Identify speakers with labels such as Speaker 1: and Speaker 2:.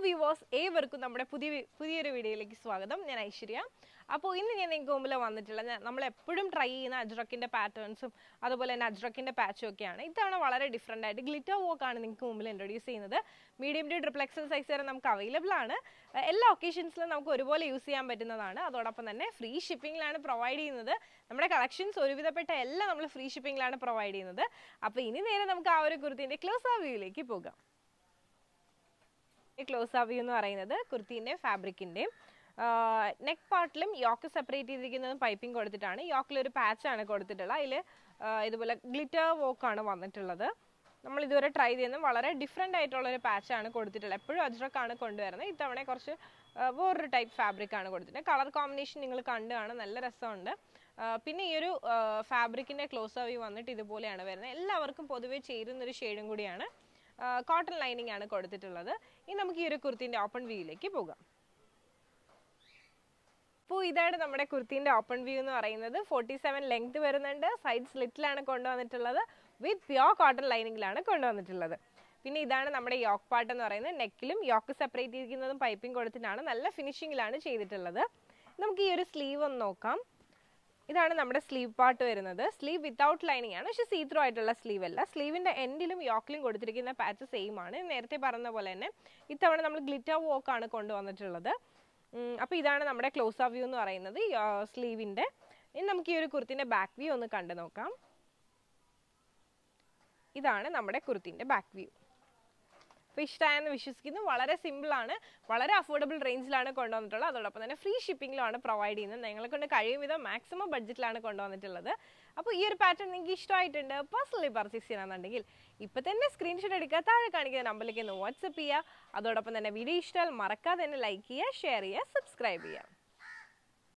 Speaker 1: Viewers ഏവർക്കും നമ്മുടെ പുതിയ പുതിയൊരു വീഡിയോയിലേക്ക് സ്വാഗതം. ഞാൻ ഐശ്വര്യ. അപ്പോൾ ഇന്ന് ഞാൻ നിങ്ങൾക്ക് മുമ്പിൽ വന്നിട്ടുള്ള ഞാൻ- എപ്പോഴും ട്രൈ ചെയ്യുന്ന അജ്രക്കിന്റെ പാറ്റേൺസും അതുപോലെ തന്നെ അജ്രക്കിന്റെ പാച്ചും ഒക്കെയാണ്. ഇത്തവണ വളരെ ഡിഫറെന്റ് ആയിട്ട് ഗ്ലിറ്റർ വർക്ക് ആണ് നിങ്ങൾക്ക് മുമ്പിൽ ഇൻട്രൊഡ്യൂസ് ചെയ്യുന്നത്. Medium to triple XL size വരെ നമുക്ക് അവൈലബിൾ ആണ്. എല്ലാ ഒക്കേഷൻസിലും നമുക്ക് ഒരുപോലെ യൂസ് ചെയ്യാൻ പറ്റുന്നതാണ്. അതോടൊപ്പം തന്നെ ഫ്രീ ഷിപ്പിങ്ങിലാണ് പ്രൊവൈഡ് ചെയ്യുന്നത്. നമ്മുടെ കളക്ഷൻസ് ഒരുവിധപ്പെട്ട എല്ലാം നമ്മൾ ഫ്രീ ഷിപ്പിങ്ങിലാണ് പ്രൊവൈഡ് ചെയ്യുന്നത്. അപ്പോൾ ഇനി നേരെ നമുക്ക് ആ ഒരു കുർത്തിന്റെ ക്ലോസ് ആ വ്യൂയിലേക്ക് പോകാം. ക്ലോസ് അപ്പ് എന്ന് പറയുന്നത് കുർത്തീന്റെയും ഫാബ്രിക്കിന്റെയും നെക്ക് പാർട്ടിലും യോക്ക് സെപ്പറേറ്റ് ചെയ്തിരിക്കുന്നതും പൈപ്പിംഗ് കൊടുത്തിട്ടാണ്. യോക്കിൽ ഒരു പാച്ചാണ് കൊടുത്തിട്ടുള്ളത്. അതിൽ ഇതുപോലെ ഗ്ലിറ്റർ വോക്കാണ് വന്നിട്ടുള്ളത്. നമ്മൾ ഇതുവരെ ട്രൈ ചെയ്യുന്ന വളരെ ഡിഫറെന്റ് ആയിട്ടുള്ള ഒരു പാച്ചാണ് കൊടുത്തിട്ടുള്ളത്. എപ്പോഴും അജ്രക്കാണ് കൊണ്ടുവരുന്നത്. ഇത്തവണ കുറച്ച് വേറൊരു ടൈപ്പ് ഫാബ്രിക് ആണ് കൊടുത്തിട്ടുള്ളത്. കളർ കോമ്പിനേഷൻ നിങ്ങൾ കണ്ടു കാണും നല്ല രസമുണ്ട്. പിന്നെ ഈ ഒരു ഫാബ്രിക്കിന്റെ ക്ലോസ് ആവി വന്നിട്ട് ഇതുപോലെയാണ് വരുന്നത്. എല്ലാവർക്കും പൊതുവേ ചേരുന്നൊരു ഷെയ്ഡും കൂടിയാണ് കോട്ടൺ ലൈനിങ് ആണ് കൊടുത്തിട്ടുള്ളത്. ഇനി നമുക്ക് ഈ ഒരു കുർത്തിന്റെ ഓപ്പൺ വ്യൂയിലേക്ക് പോകാം. അപ്പോൾ ഇതാണ് നമ്മുടെ കുർത്തിന്റെ ഓപ്പൺ വ്യൂ എന്ന് പറയുന്നത്. ഫോർട്ടി സെവൻ ലെങ്ത് വരുന്നുണ്ട് സൈഡ് സ്ലിറ്റിലാണ് കൊണ്ടുവന്നിട്ടുള്ളത്. വിത്ത് പ്യോർ കോട്ടൺ ലൈനിങ്ങിലാണ് കൊണ്ടുവന്നിട്ടുള്ളത്. പിന്നെ ഇതാണ് നമ്മുടെ യോക്ക് പാർട്ട് എന്ന് പറയുന്നത്. നെക്കിലും യോക്ക് സെപ്പറേറ്റ് ചെയ്തിരിക്കുന്നതും പൈപ്പിംഗ് കൊടുത്തിട്ടാണ് നല്ല ഫിനിഷിങ്ങിലാണ് ചെയ്തിട്ടുള്ളത്. നമുക്ക് ഈ ഒരു സ്ലീവ് ഒന്ന് നോക്കാം. ഇതാണ് നമ്മുടെ സ്ലീവ് പാർട്ട് വരുന്നത്. സ്ലീവ് വിത്തൗട്ട് ലൈനിങ് ആണ്. പക്ഷേ സീത്രോ ആയിട്ടുള്ള സ്ലീവ് അല്ല. സ്ലീവിന്റെ എൻഡിലും യോക്കിലും കൊടുത്തിരിക്കുന്ന പാച്ച് സെയിം ആണ്. നേരത്തെ പറഞ്ഞ പോലെ തന്നെ ഇത്തവണ നമ്മൾ ഗ്ലിറ്റർ വോക്ക് ആണ് കൊണ്ടുവന്നിട്ടുള്ളത്. അപ്പോൾ ഇതാണ് നമ്മുടെ ക്ലോസ് ആ വ്യൂ എന്ന് പറയുന്നത്. സ്ലീവിന്റെ. ഇനി നമുക്ക് ഈ ഒരു കുർത്തിന്റെ ബാക്ക് വ്യൂ ഒന്ന് കണ്ടു നോക്കാം ഇതാണ് നമ്മുടെ കുർത്തിന്റെ ബാക്ക് വ്യൂ അപ്പോൾ ഇഷ്ടമായെന്ന് വിശ്വസിക്കുന്നു. വളരെ സിമ്പിൾ ആണ്. വളരെ അഫോർഡബിൾ റേഞ്ചിലാണ് കൊണ്ടുവന്നിട്ടുള്ളത്. അതോടൊപ്പം തന്നെ ഫ്രീ ഷിപ്പിംഗിലാണ് പ്രൊവൈഡ് ചെയ്യുന്നത്. നിങ്ങളെ കൊണ്ട് കഴിയും വിധം മാക്സിമം ബഡ്ജറ്റിലാണ് കൊണ്ടുവന്നിട്ടുള്ളത്. അപ്പോൾ ഈ ഒരു പാറ്റേൺ നിങ്ങൾക്ക് ഇഷ്ടമായിട്ടുണ്ട് പേഴ്സണലി പർച്ചേസ് ചെയ്യണമെന്നുണ്ടെങ്കിൽ ഇപ്പോൾ തന്നെ സ്ക്രീൻഷോട്ട് എടുക്കുക താഴെ കാണിക്കുന്ന നമ്പറിലേക്ക് ഒന്ന് വാട്സപ്പ് ചെയ്യുക. അതോടൊപ്പം തന്നെ വീഡിയോ ഇഷ്ടമായാൽ മറക്കാതെ തന്നെ ലൈക്ക് ചെയ്യുക ഷെയർ ചെയ്യുക സബ്സ്ക്രൈബ് ചെയ്യുക.